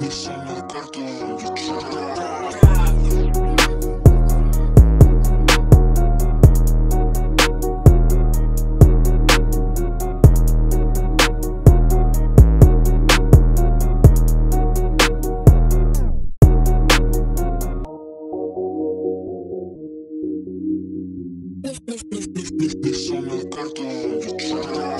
This on This cartoon. Son The cartas